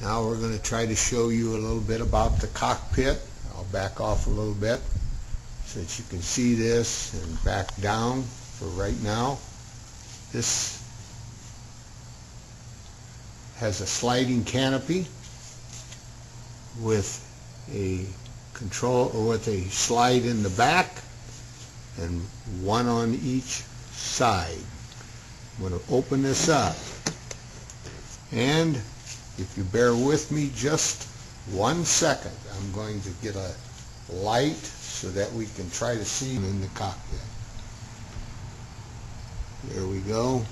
Now we're going to try to show you a little bit about the cockpit. I'll back off a little bit so that you can see this and back down for right now. This has a sliding canopy with a control or with a slide in the back and one on each side. I'm going to open this up and if you bear with me just one second I'm going to get a light so that we can try to see in the cockpit. There we go.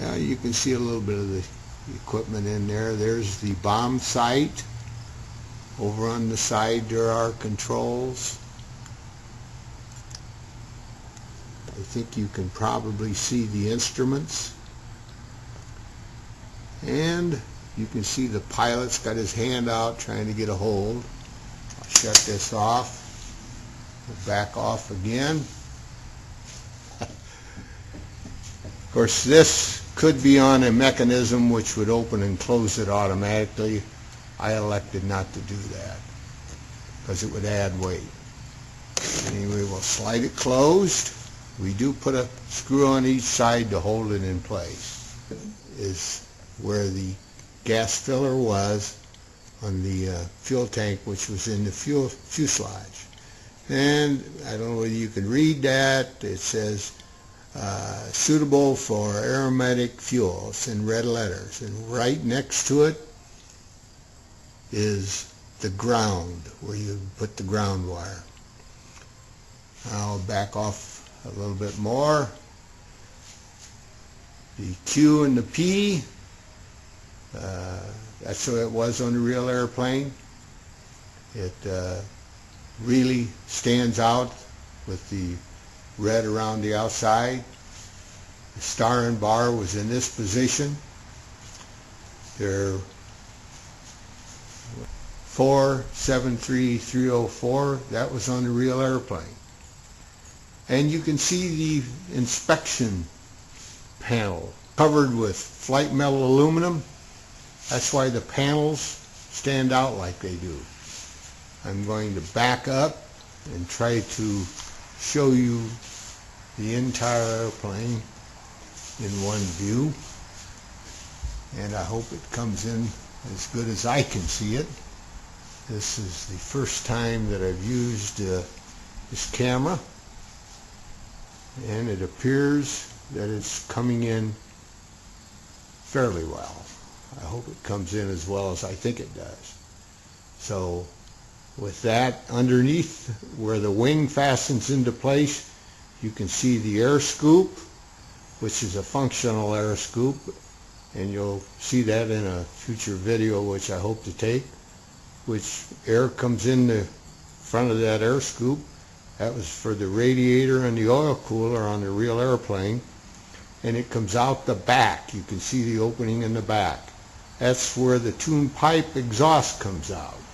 Yeah, you can see a little bit of the equipment in there. There's the bomb sight. Over on the side there are controls. I think you can probably see the instruments. And you can see the pilot's got his hand out trying to get a hold. I'll shut this off. Back off again. of course this could be on a mechanism which would open and close it automatically. I elected not to do that because it would add weight. Anyway, we'll slide it closed. We do put a screw on each side to hold it in place. Is where the gas filler was on the uh, fuel tank which was in the fuel fuselage. And I don't know whether you can read that. It says uh, suitable for aromatic fuels in red letters. And right next to it is the ground where you put the ground wire. I'll back off a little bit more. The Q and the P uh, that's the way it was on the real airplane. It uh, really stands out with the red around the outside. The star and bar was in this position. There 473304, that was on the real airplane. And you can see the inspection panel covered with Flite Metal aluminum that's why the panels stand out like they do. I'm going to back up and try to show you the entire airplane in one view. And I hope it comes in as good as I can see it. This is the first time that I've used uh, this camera. And it appears that it's coming in fairly well. I hope it comes in as well as I think it does. So with that underneath where the wing fastens into place, you can see the air scoop, which is a functional air scoop, and you'll see that in a future video which I hope to take, which air comes in the front of that air scoop. That was for the radiator and the oil cooler on the real airplane, and it comes out the back. You can see the opening in the back. That's where the tune pipe exhaust comes out.